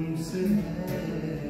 Sim, Senhor.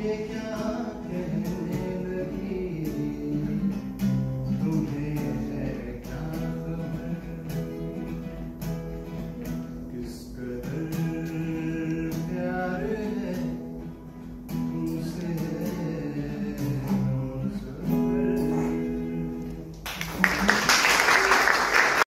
yeah.